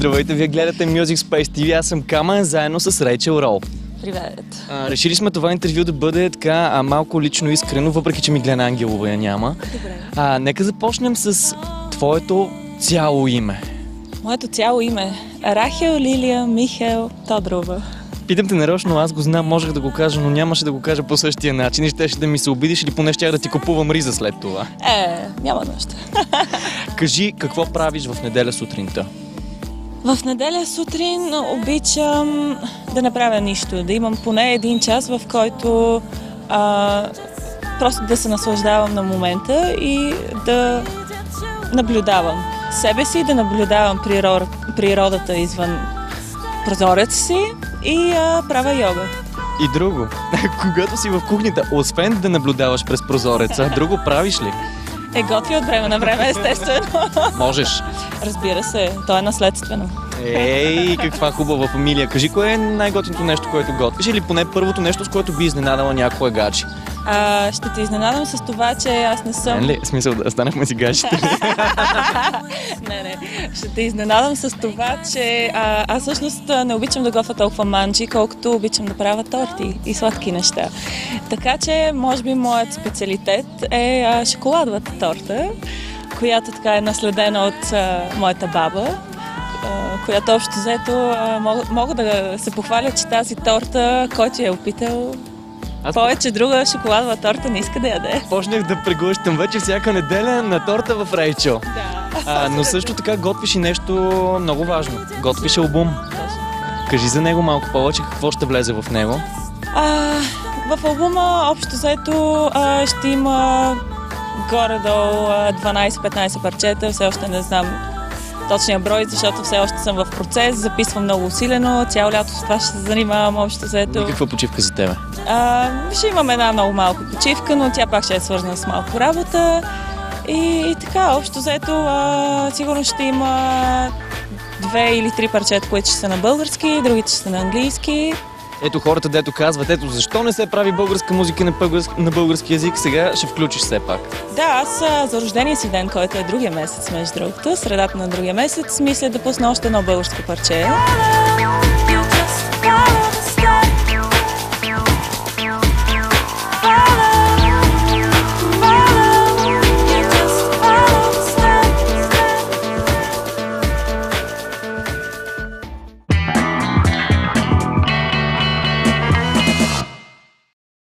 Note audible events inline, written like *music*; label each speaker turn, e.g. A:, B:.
A: Здравейте, вие гледате Music Space TV, аз съм Камен, заедно с Рейчел Рол.
B: Привет.
A: А, решили сме това интервю да бъде така а, малко лично искрено, въпреки че Миглена Ангелова я няма.
B: Добре.
A: А, нека започнем с твоето цяло име.
B: Моето цяло име е Рахел Лилия Михел Тодрова.
A: Питам те нарочно, аз го знам, можех да го кажа, но нямаше да го кажа по същия начин и щеше да ми се обидиш или поне ще да ти купувам риза след това.
B: Е, няма нужда. *laughs*
A: Кажи, какво правиш в неделя сутринта?
B: В неделя сутрин обичам да не правя нищо, да имам поне един час, в който а, просто да се наслаждавам на момента и да наблюдавам себе си, да наблюдавам природ, природата извън прозореца си и а, правя йога.
A: И друго, *laughs* когато си в кухнята, освен да наблюдаваш през прозореца, друго правиш ли?
B: Е, готви от време на време, естествено.
A: Можеш.
B: Разбира се, то е наследствено.
A: Ей, каква хубава фамилия. Кажи, кое е най-готиното нещо, което готвиш или поне първото нещо, с което би изненадала някоя гадже?
B: А, ще те изненадам с това, че аз не съм...
A: Не ли? В смисъл да станахме си гаджите. *laughs*
B: не, не. Ще те изненадам с това, че а, аз всъщност не обичам да готвя толкова манджи, колкото обичам да правя торти и сладки неща. Така че, може би, моят специалитет е а, шоколадовата торта, която така е наследена от а, моята баба, която общо взето мога, мога да се похваля, че тази торта, който я е опитал,
A: Аз
B: повече друга шоколадова торта не иска да яде.
A: почнах да преглъщам вече всяка неделя на торта в Рейчел.
B: Да.
A: А, но също така готвиш и нещо много важно. Готвиш албум. Кажи за него малко повече, какво ще влезе в него.
B: А, в албума общо заето ще има горе-долу а, 12-15 парчета, все още не знам точния брой, защото все още съм в процес, записвам много усилено, цяло лято с това ще се занимавам общо заето.
A: Никаква почивка за тебе.
B: А, ще имам една много малка почивка, но тя пак ще е свързана с малко работа. И, и така, общо заето, а, сигурно ще има две или три парчета, които ще са на български, другите ще са на английски.
A: Ето хората, дето казват, ето защо не се прави българска музика на български, на български язик, сега ще включиш все пак.
B: Да, аз за рождения си ден, който е другия месец, между другото, средата на другия месец, мисля да пусна още едно българско парче.